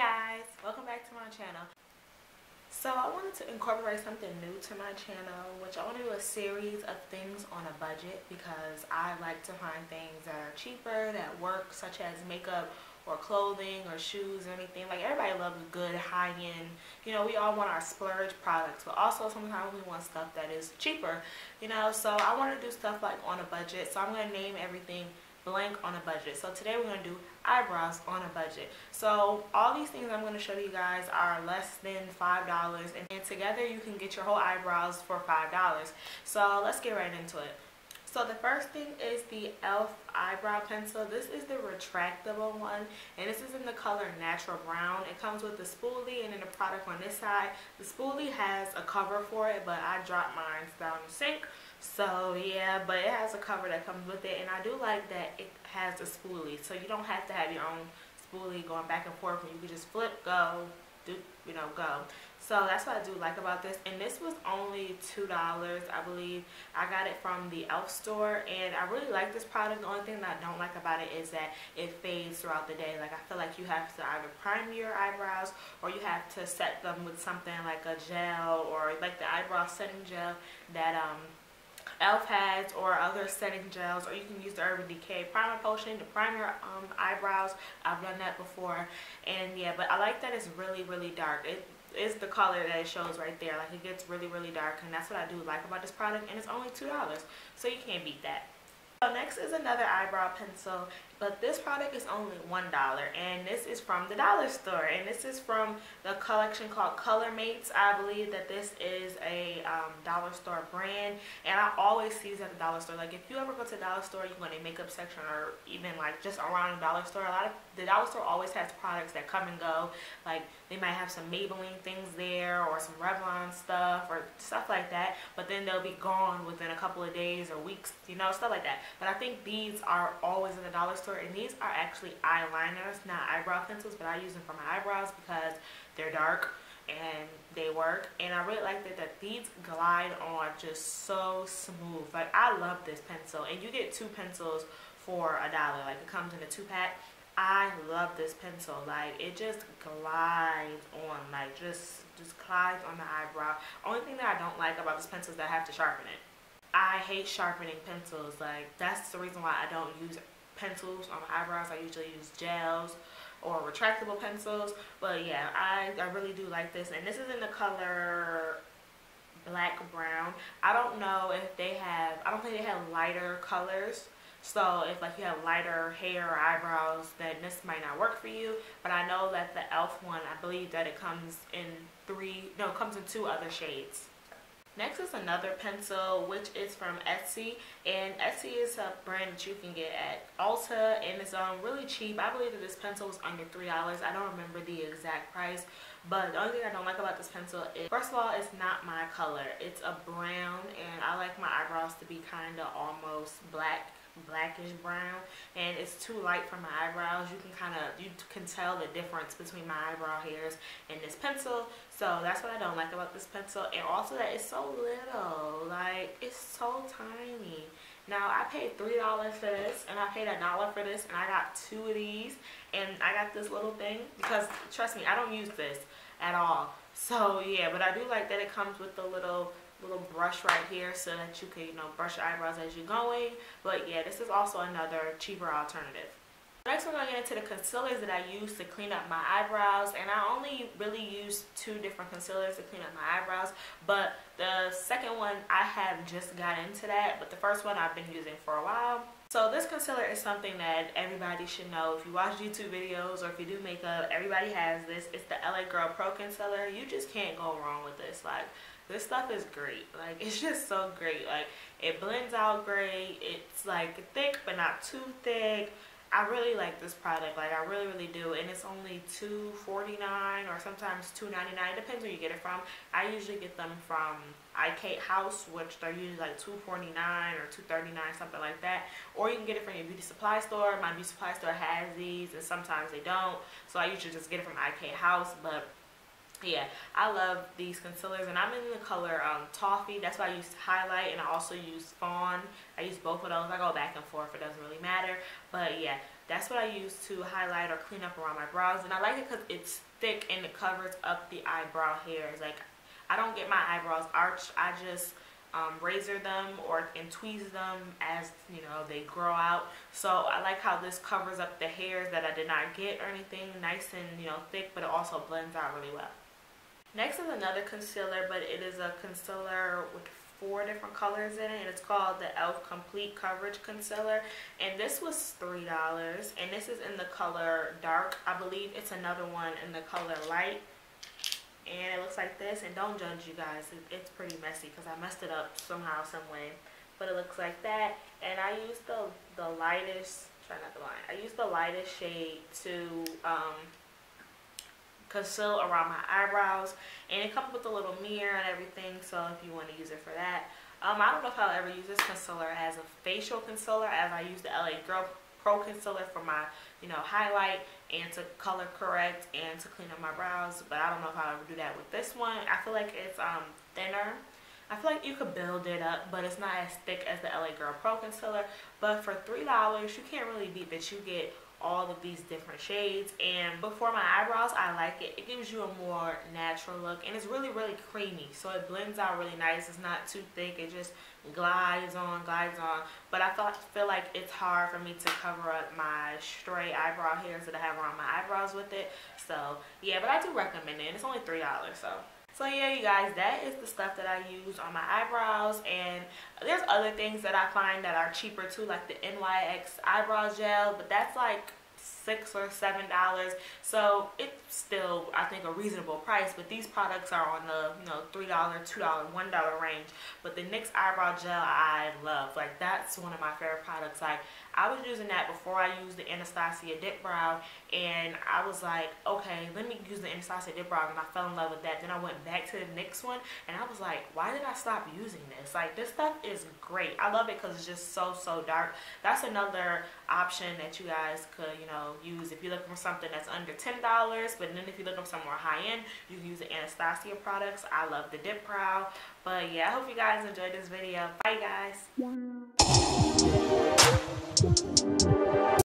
guys, welcome back to my channel. So I wanted to incorporate something new to my channel, which I want to do a series of things on a budget because I like to find things that are cheaper, that work, such as makeup or clothing or shoes or anything. Like everybody loves good high-end, you know, we all want our splurge products, but also sometimes we want stuff that is cheaper, you know, so I want to do stuff like on a budget. So I'm going to name everything blank on a budget. So today we're going to do eyebrows on a budget. So all these things I'm going to show you guys are less than $5 and together you can get your whole eyebrows for $5. So let's get right into it. So the first thing is the e.l.f. eyebrow pencil. This is the retractable one and this is in the color natural brown. It comes with the spoolie and then the product on this side. The spoolie has a cover for it but I dropped mine down the sink. So yeah, but it has a cover that comes with it and I do like that it has a spoolie. So you don't have to have your own spoolie going back and forth you can just flip, go, do, you know, go. So that's what I do like about this. And this was only $2, I believe. I got it from the e.l.f. store. And I really like this product. The only thing that I don't like about it is that it fades throughout the day. Like I feel like you have to either prime your eyebrows or you have to set them with something like a gel or like the eyebrow setting gel that um e.l.f. has or other setting gels or you can use the Urban Decay primer potion to prime your um, eyebrows. I've done that before and yeah but I like that it's really really dark. It is the color that it shows right there like it gets really really dark and that's what I do like about this product and it's only two dollars so you can't beat that so next is another eyebrow pencil, but this product is only $1 and this is from the dollar store and this is from the collection called Color Mates. I believe that this is a um, dollar store brand and I always see these at the dollar store. Like if you ever go to the dollar store, you go in a makeup section or even like just around the dollar store, a lot of the dollar store always has products that come and go. Like they might have some Maybelline things there or some Revlon stuff or stuff like that, but then they'll be gone within a couple of days or weeks, you know, stuff like that. But I think these are always in the dollar store and these are actually eyeliners, not eyebrow pencils, but I use them for my eyebrows because they're dark and they work. And I really like that, that these glide on just so smooth. Like I love this pencil and you get two pencils for a dollar. Like it comes in a two pack I love this pencil like it just glides on like just just glides on the eyebrow only thing that I don't like about this pencil is that I have to sharpen it I hate sharpening pencils. Like that's the reason why I don't use pencils on my eyebrows. I usually use gels or retractable pencils. But yeah, I, I really do like this. And this is in the color black brown. I don't know if they have, I don't think they have lighter colors. So if like you have lighter hair or eyebrows, then this might not work for you. But I know that the e.l.f. one, I believe that it comes in three, no, it comes in two other shades. Next is another pencil, which is from Etsy. And Etsy is a brand that you can get at Ulta and it's um, really cheap. I believe that this pencil was under $3. I don't remember the exact price. But the only thing I don't like about this pencil is, first of all, it's not my color. It's a brown and I like my eyebrows to be kind of almost black blackish brown and it's too light for my eyebrows. You can kind of you can tell the difference between my eyebrow hairs and this pencil so that's what I don't like about this pencil. And also that it's so little like it's so tiny. Now I paid three dollars for this and I paid a dollar for this and I got two of these and I got this little thing because trust me I don't use this at all. So yeah but I do like that it comes with the little little brush right here so that you can, you know, brush your eyebrows as you're going. But yeah, this is also another cheaper alternative. Next we're going to get into the concealers that I use to clean up my eyebrows and I only really use two different concealers to clean up my eyebrows but the second one I have just got into that but the first one I've been using for a while. So this concealer is something that everybody should know. If you watch YouTube videos or if you do makeup, everybody has this. It's the LA Girl Pro Concealer. You just can't go wrong with this. Like this stuff is great. Like it's just so great. Like it blends out great. It's like thick but not too thick. I really like this product. Like I really really do. And it's only $2.49 or sometimes $2.99 It depends where you get it from. I usually get them from iKate House which they're usually like $2.49 or $2.39 something like that. Or you can get it from your beauty supply store. My beauty supply store has these and sometimes they don't. So I usually just get it from iKate House but yeah i love these concealers and i'm in the color um, toffee. That's why i use highlight and i also use fawn. I use both of those. I go back and forth. It doesn't really matter. But yeah that's what I use to highlight or clean up around my brows and I like it because it's thick and it covers up the eyebrow hairs. Like I don't get my eyebrows arched. I just um, razor them or and tweeze them as you know they grow out. So I like how this covers up the hairs that I did not get or anything nice and you know thick but it also blends out really well next is another concealer but it is a concealer with four different colors in it and it's called the elf complete coverage concealer and this was three dollars and this is in the color dark. I believe it's another one in the color light and it looks like this and don't judge you guys it's pretty messy because I messed it up somehow some way but it looks like that and I used the the lightest try not to lie I used the lightest shade to um, conceal around my eyebrows and it comes with a little mirror and everything so if you want to use it for that um, I don't know if I'll ever use this concealer as a facial concealer as I use the LA Girl Pro Concealer for my you know, highlight and to color correct and to clean up my brows. But I don't know if I'll ever do that with this one. I feel like it's um, thinner. I feel like you could build it up, but it's not as thick as the LA Girl Pro Concealer. But for $3, you can't really beat that you get all of these different shades. And before my eyebrows I like it. It gives you a more natural look and it's really really creamy. So it blends out really nice. It's not too thick. It just glides on glides on. But I thought feel like it's hard for me to cover up my stray eyebrow hairs that I have around my eyebrows with it. So yeah but I do recommend it and it's only three dollars so so yeah, you guys, that is the stuff that I use on my eyebrows. And there's other things that I find that are cheaper too, like the NYX eyebrow gel. But that's like six or seven dollars so it's still i think a reasonable price but these products are on the you know three dollar two dollar one dollar range but the nyx eyebrow gel i love like that's one of my favorite products like I was using that before I used the Anastasia Dip Brow and I was like, okay, let me use the Anastasia Dip Brow and I fell in love with that. Then I went back to the NYX one and I was like, why did I stop using this? Like this stuff is great. I love it because it's just so, so dark. That's another option that you guys could, you know, use if you're looking for something that's under $10. But then if you're looking for some more high end, you can use the Anastasia products. I love the Dip Brow. But yeah, I hope you guys enjoyed this video. Bye guys.